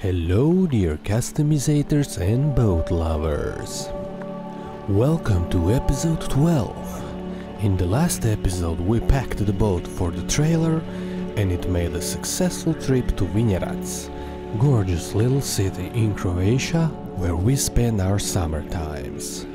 Hello, dear customizators and boat lovers. Welcome to episode 12. In the last episode, we packed the boat for the trailer and it made a successful trip to Vinjerac, gorgeous little city in Croatia where we spend our summer times.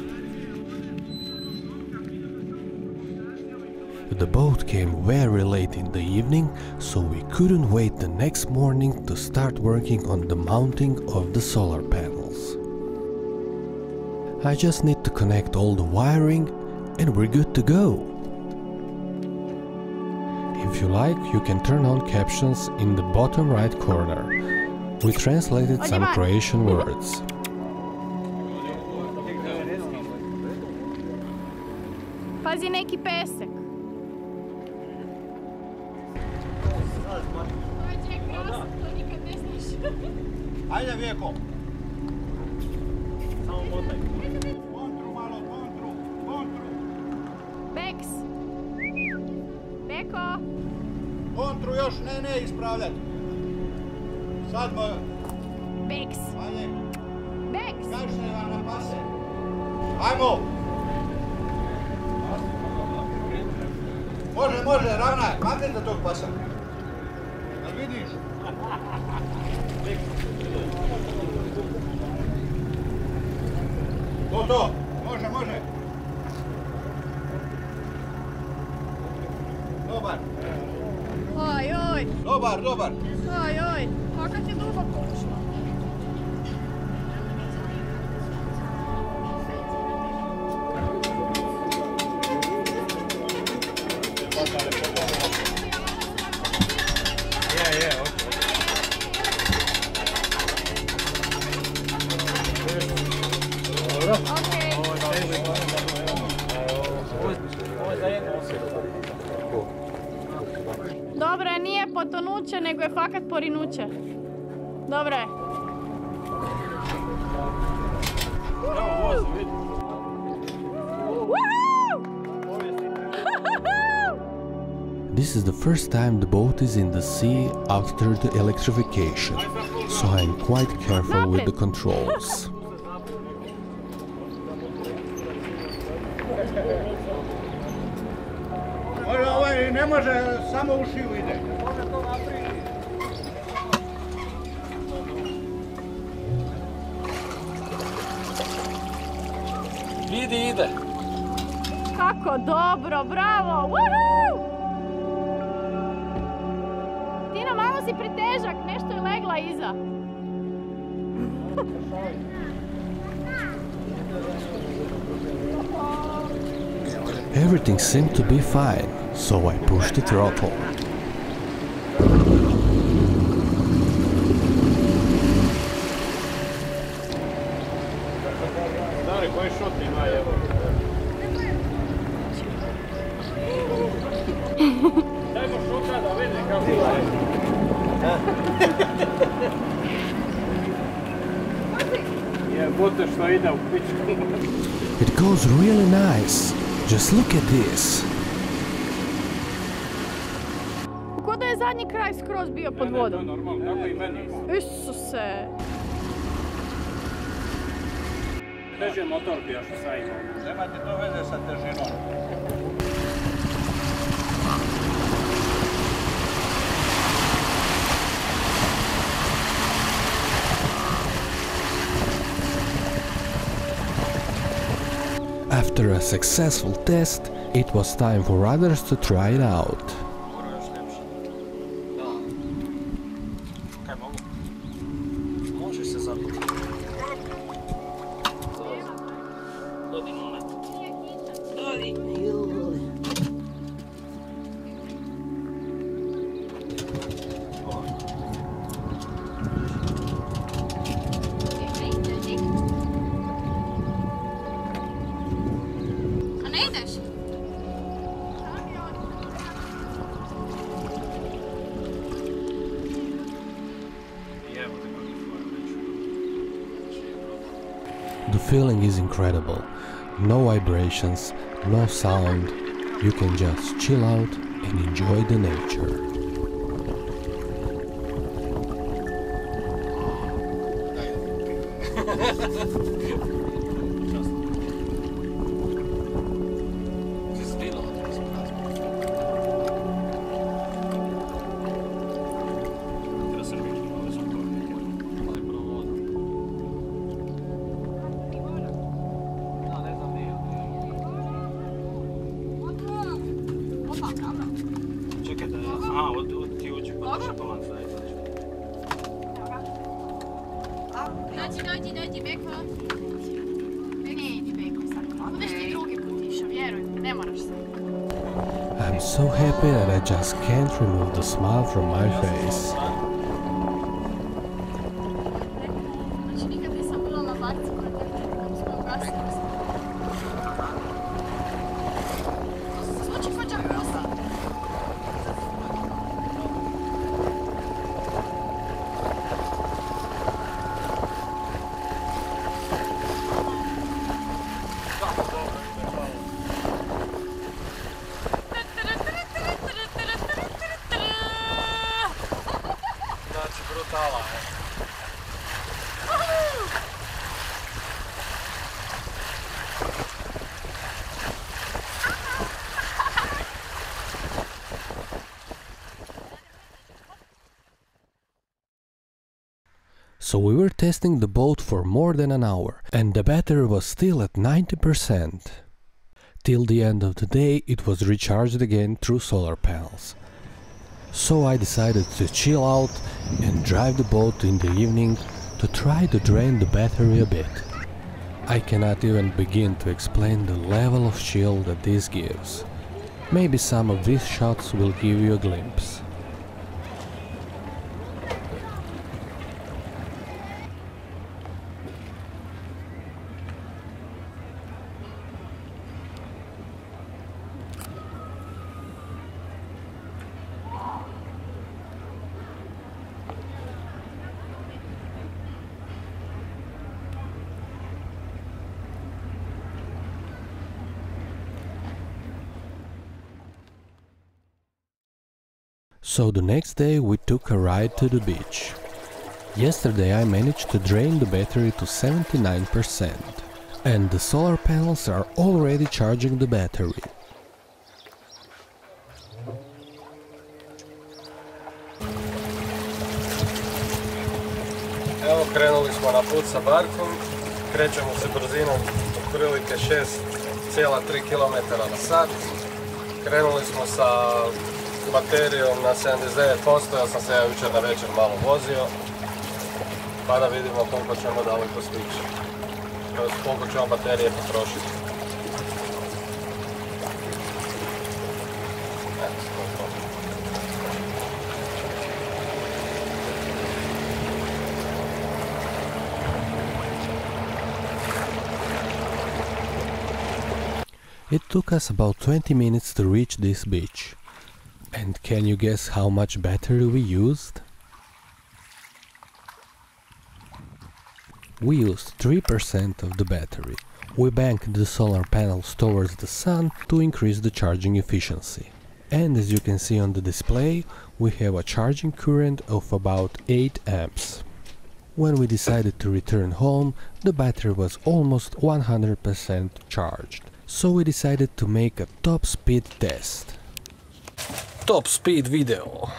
The boat came very late in the evening, so we couldn't wait the next morning to start working on the mounting of the solar panels. I just need to connect all the wiring and we're good to go. If you like, you can turn on captions in the bottom right corner. We translated some Croatian words. Pazi neki pesek. Ajde Vijeko. Samo motaj. Kontru malo, kontru, kontru. Beks. Beko. Kontru još, ne, ne, ispravljati. Sad mo... Beks. Ajde, Beks. kašne vam na pase. Ajmo. Može, može, ravnaj, maknite tog pasa. Jel vidiš? To, to, može, može. Dobar, Oj, oj. dobar, dobar. Oj, oj. Kako ti duboko ušlo? Okej. Dobro je, nije potonuće, nego je fakat porinuće. Dobro je. This is the first time the boat is in the sea after the electrification, so I'm quite careful with the controls. Može, samo u šiju ide. Vidi ide. Kako dobro, bravo! Woohoo! Tina, malo si pritežak, nešto je legla iza. Everything seemed to be fine, so I pushed the throttle. Stari, koji šut ima evo? Dajmo šuta da vidi kako je. Jebote što ide u pičku. It goes really nice. Just look at this. Ko da je zadnji kraj skroz bio pod To je normalno, tako i meni. Isuse. Teže motor bi još sa imao. Nemate to veze sa težinom. After a successful test, it was time for others to try it out. The feeling is incredible. No vibrations, no sound, you can just chill out and enjoy the nature. Beko. Beko, drugi. I'm so happy that I just can't remove the smile from my face. So we were testing the boat for more than an hour, and the battery was still at 90%. Till the end of the day, it was recharged again through solar panels. So I decided to chill out and drive the boat in the evening to try to drain the battery a bit. I cannot even begin to explain the level of chill that this gives. Maybe some of these shots will give you a glimpse. So the next day we took a ride to the beach. Yesterday I managed to drain the battery to 79% and the solar panels are already charging the battery. Evo krenuli smo na put sa barkom, krećemo se brzinom otprilike 6,3 km na sat. Krenuli smo sa na 79%, ja sam se ja jučer na večer malo vozio, pa da vidimo koliko ćemo daleko stići. Koliko ćemo baterije potrošiti. It took us about 20 minutes to reach this beach. And can you guess how much battery we used? We used 3% of the battery. We banked the solar panels towards the sun to increase the charging efficiency. And as you can see on the display, we have a charging current of about 8 amps. When we decided to return home, the battery was almost 100% charged. So we decided to make a top speed test. Top speed video.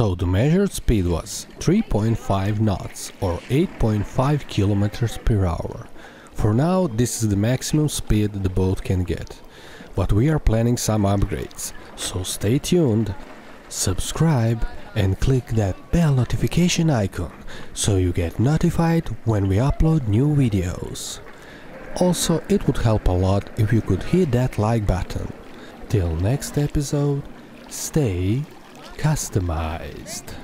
So the measured speed was 3.5 knots or 8.5 kilometers per hour. For now this is the maximum speed the boat can get. But we are planning some upgrades, so stay tuned, subscribe and click that bell notification icon so you get notified when we upload new videos. Also, it would help a lot if you could hit that like button. Till next episode, stay customized.